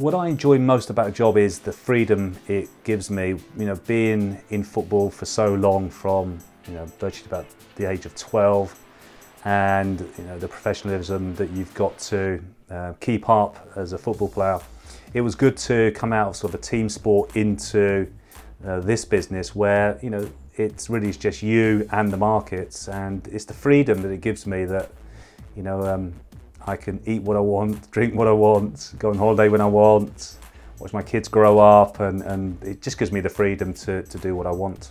What I enjoy most about a job is the freedom it gives me. You know, being in football for so long, from you know virtually about the age of 12, and you know the professionalism that you've got to uh, keep up as a football player. It was good to come out of sort of a team sport into uh, this business where you know it's really just you and the markets, and it's the freedom that it gives me that you know. Um, I can eat what I want, drink what I want, go on holiday when I want, watch my kids grow up, and, and it just gives me the freedom to, to do what I want.